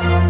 Bye.